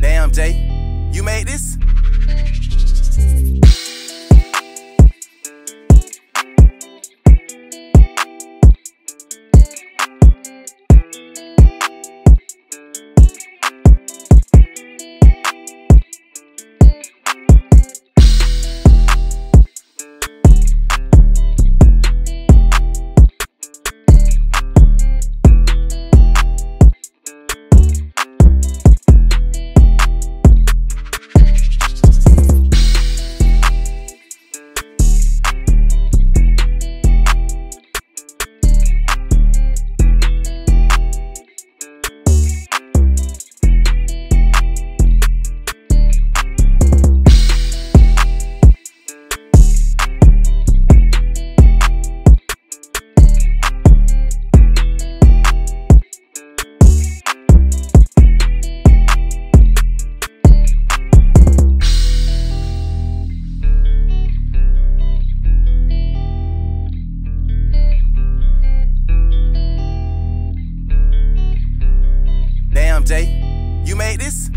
Damn, Jay, you made this? You made this?